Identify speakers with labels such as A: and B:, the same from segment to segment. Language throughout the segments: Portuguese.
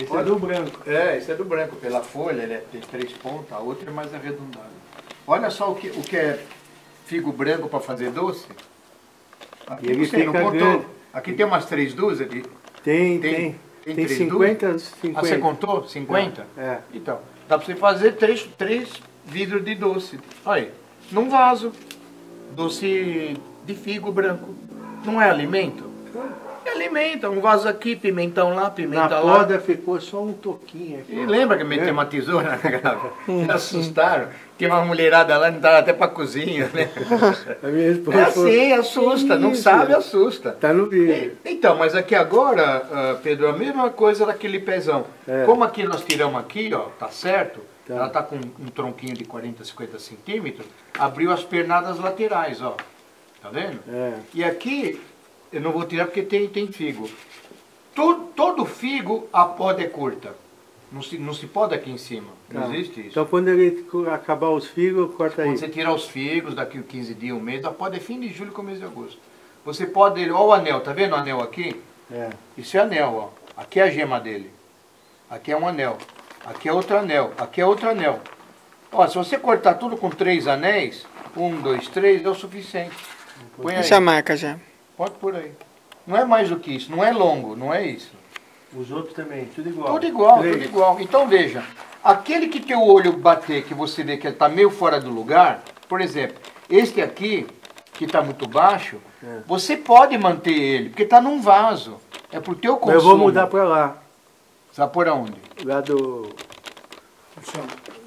A: Esse é do branco.
B: É, esse é do branco. Pela folha, ele é- tem três pontas, a outra é mais arredondada. Olha só o que, o que é figo branco para fazer doce. Aqui
A: E ele
B: você não contou.
A: grande.
B: Aqui tem umas três dúzias de.
A: Tem,
B: Tem-
A: tem.
B: tem
A: Tem,
B: três
A: 50, 50.
B: Ah, você contou? 50?
A: É.
B: Então, dá para você fazer três, três vidros de doce. Olha aí, num vaso. Doce de figo branco. Não é alimento? É alimento. Um vaso aqui, pimentão lá,
A: Na
B: pimenta lá.
A: poda ficou só um toquinho aqui.
B: E lembra que meteu uma tesoura na grava? Me assustaram. Tem uma mulherada lá, não dava até pra cozinha, né? É assim, assusta. Não sabe, assusta.
A: Tá no vídeo.
B: Então, mas aqui agora, ah, Pedro, a mesma coisa daquele pezão.
A: É.
B: Como aqui nós tiramos aqui, ó, tá certo?
A: Tá.
B: Ela tá com um tronquinho de 40, 50 centímetros, abriu as pernadas laterais, ó. Tá vendo?
A: É.
B: E aqui, eu não vou tirar porque tem, tem figo. Todo, todo figo, a poda é curta. Não se, não se poda aqui em cima. Não
A: Tá.
B: existe isso.
A: Então quando ele acabar os figos, corta aí.
B: Quando você tirar os figos, daqui a 15 dias, um mês, a poda é fim de julho, começo de agosto. Você pode, olha o anel, tá vendo o anel aqui?
A: É.
B: Isso é anel, ó. Aqui é a gema dele. Aqui é um anel. Aqui é outro anel. Aqui é outro anel. Ó, se você cortar tudo com três anéis, um, dois, três, é o suficiente. Põe aí.
C: Essa é a marca já.
B: Pode por aí. Não é mais do que isso, não é longo, não é isso.
A: Os outros também, tudo igual.
B: Tudo igual,
A: Três.
B: tudo igual. Então veja, aquele que teu olho bater, que você vê que ele está meio fora do lugar, por exemplo, este aqui, que está muito baixo,
A: É.
B: você pode manter ele, porque está num vaso. É pro teu
A: Mas
B: consumo.
A: eu vou mudar pra lá.
B: Vai pôr aonde?
A: Lá do.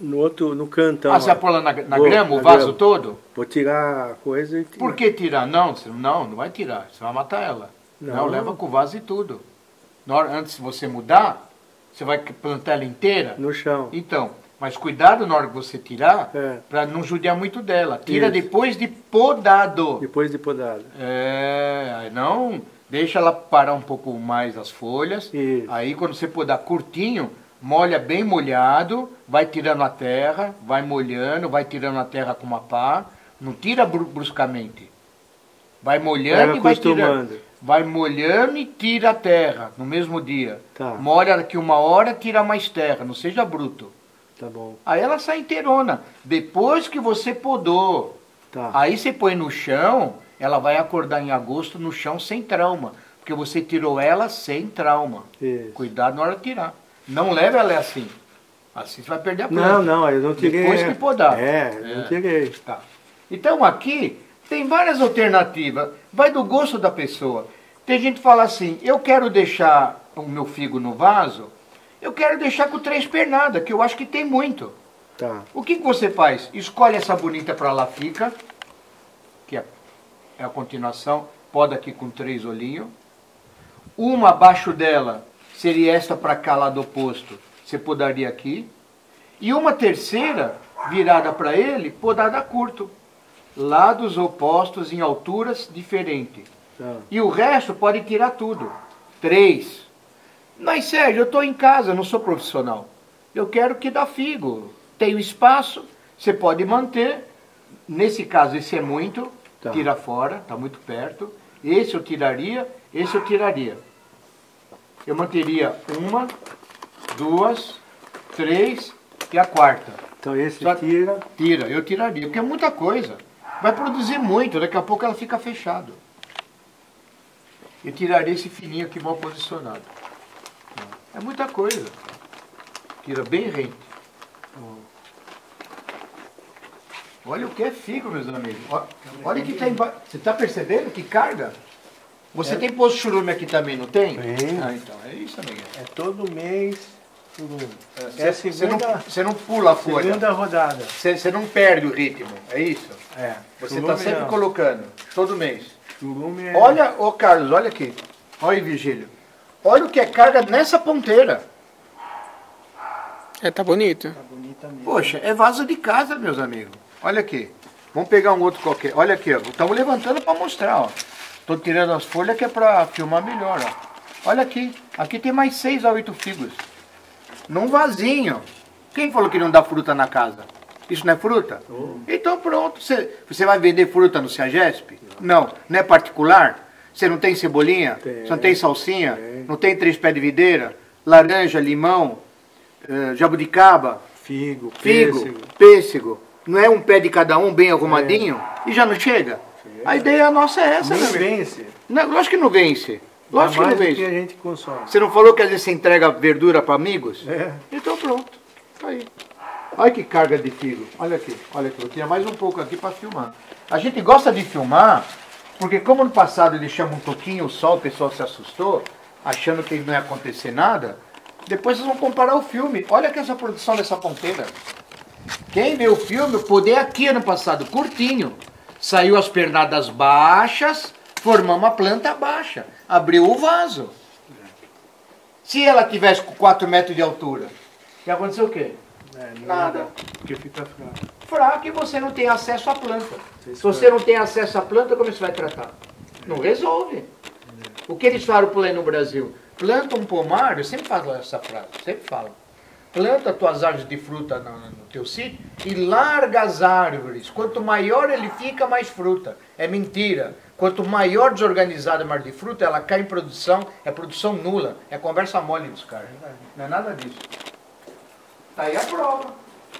A: No outro, no cantão.
B: ah, você vai
A: ó.
B: pôr lá na, na
A: Vou,
B: grama, o vaso
A: grama.
B: todo?
A: Vou tirar a coisa e.
B: Por que tirar? Não, não, não vai tirar. Você vai matar ela. Não,
A: Não.
B: leva com o vaso e tudo. Hora, antes de você mudar, você vai plantar ela inteira.
A: No chão.
B: Então, mas cuidado na hora que você tirar,
A: É.
B: para não judiar muito dela. Tira
A: Isso.
B: depois de podado.
A: Depois de podada.
B: É, não, deixa ela parar um pouco mais as folhas.
A: Isso.
B: Aí quando você podar curtinho, molha bem molhado, vai tirando a terra, vai molhando, vai tirando a terra com uma pá. Não tira bru- bruscamente. Vai molhando
A: Vai
B: e vai tirando. Vai molhando e tira a terra no mesmo dia.
A: Tá.
B: Molha daqui uma hora, tira mais terra, não seja bruto.
A: Tá bom.
B: Aí ela sai inteirona. Depois que você podou,
A: Tá.
B: aí você põe no chão, ela vai acordar em agosto no chão sem trauma. Porque você tirou ela sem trauma.
A: Isso.
B: Cuidado na hora de tirar. Não leve ela assim. Assim você vai perder a planta.
A: Não, não, eu não tirei.
B: Depois que podar.
A: É, eu não
B: É.
A: tirei.
B: Tá. Então aqui tem várias alternativas. Vai do gosto da pessoa. Tem gente que fala assim, eu quero deixar o meu figo no vaso, eu quero deixar com três pernadas, que eu acho que tem muito.
A: Tá.
B: O que, que você faz? Escolhe essa bonita para lá fica, que é, é a continuação, poda aqui com três olhinhos. Uma abaixo dela seria esta para cá, lá do oposto, você podaria aqui. E uma terceira, virada para ele, podada curto. Lados opostos em alturas diferentes.
A: Tá.
B: E o resto pode tirar tudo. Três. Mas Sérgio, eu estou em casa, não sou profissional. Eu quero que dá figo. Tenho espaço, você pode manter. Nesse caso, esse é muito,
A: Tá.
B: tira fora, está muito perto. Esse eu tiraria, esse eu tiraria. Eu manteria uma, duas, três e a quarta.
A: Então esse
B: Só-
A: tira.
B: Tira, eu tiraria, porque é muita coisa. Vai produzir muito, daqui a pouco ela fica fechada. Eu tiraria esse fininho aqui mal posicionado. É muita coisa. Tira bem rente. Olha o que é figo, meus amigos. Olha que tá embaixo. Você está percebendo que carga? Você tem posto churume aqui também, não tem?
A: Tem.
B: Ah, então, é isso, amiga.
A: É todo mês.
B: Você,
A: É a
B: você não, você não pula a folha.
A: segunda rodada.
B: Você, você não perde o ritmo, é isso?
A: É.
B: Você
A: Churume
B: está sempre
A: não.
B: colocando, todo mês.
A: Churume é-
B: Olha, ô Carlos, olha aqui. Olha aí, Virgílio. Olha o que é carga nessa ponteira.
C: É, tá bonito.
A: Tá bonita mesmo.
B: Poxa, é vaso de casa, meus amigos. Olha aqui. Vamos pegar um outro qualquer. Olha aqui, ó. Estamos levantando para mostrar, ó. Estou tirando as folhas que é para filmar melhor, ó. Olha aqui. Aqui tem mais seis a oito figos. Num vasinho. Quem falou que não dá fruta na casa? Isso não é fruta? Então pronto. Você, você vai vender fruta no Ciagesp? Não. Não é particular? Você não tem cebolinha?
A: Tem.
B: Você não tem salsinha?
A: Tem.
B: Não tem três pés de videira? laranja, limão, eh, jabuticaba,
A: Figo,
B: figo,
A: pêssego.
B: pêssego. Não é um pé de cada um bem arrumadinho? E já não chega? A ideia nossa é essa,
A: Nem
B: né?
A: vence.
B: Não, lógico que não vence. Lógico que não vence.
A: que a gente consome.
B: Você não falou que às vezes você entrega verdura para amigos?
A: É.
B: Então pronto. Tá aí. Olha que carga de figo. Olha aqui, olha aqui. Eu tinha mais um pouco aqui para filmar. A gente gosta de filmar, porque como no passado ele chama um toquinho o sol, o pessoal se assustou, achando que não ia acontecer nada, depois vocês vão comparar o filme. Olha que essa produção dessa ponteira. Quem vê o filme, o poder aqui ano passado, curtinho. Saiu as pernadas baixas, formamos a planta baixa. Abriu o vaso. Se ela tivesse com 4 metros de altura, ia acontecer o quê?
A: É,
B: Nada.
A: Porque fica fraco.
B: Fraco e você não tem acesso à planta. Se você não tem acesso à planta, como você vai tratar? Não resolve. O que eles falam por aí no Brasil? Planta um pomar, eu sempre falo essa frase, sempre falo. Planta tuas árvores de fruta no, no teu sítio e larga as árvores. Quanto maior ele fica, mais fruta. É mentira. Quanto maior desorganizada a árvore de fruta, ela cai em produção, é produção nula. É conversa mole dos caras. Não é nada disso. Tá aí a prova.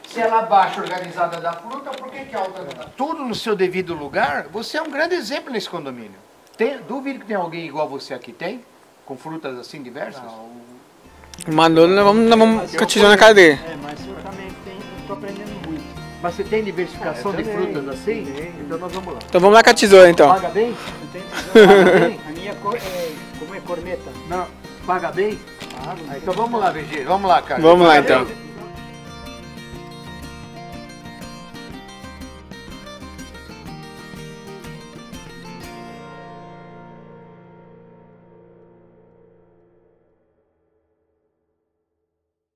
B: Se ela baixa organizada da fruta, por que, que alta não dá? Tudo no seu devido lugar, você é um grande exemplo nesse condomínio. Tem, duvido que tem alguém igual você aqui, tem? Com frutas assim diversas?
C: O Manolo, nós vamos, nós vamos com a tesoura na cara dele.
A: É, mas eu também tenho, estou aprendendo muito.
B: Mas você tem diversificação
A: Ah,
B: de
A: também,
B: frutas assim?
A: também.
B: Então nós vamos lá.
C: Então vamos lá com a tesoura então.
B: Paga bem? Paga bem?
A: A minha cor é, como é corneta?
B: Não. Paga bem?
A: Pago.
B: Ah, então vamos lá, VG. Vamos lá, cara.
C: Vamos lá
B: Paga
C: então.
B: bem?